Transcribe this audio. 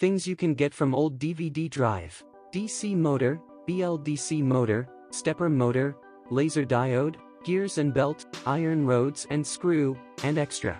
Things you can get from old DVD drive. DC motor, BLDC motor, stepper motor, laser diode, gears and belt, iron rods and screw, and extra.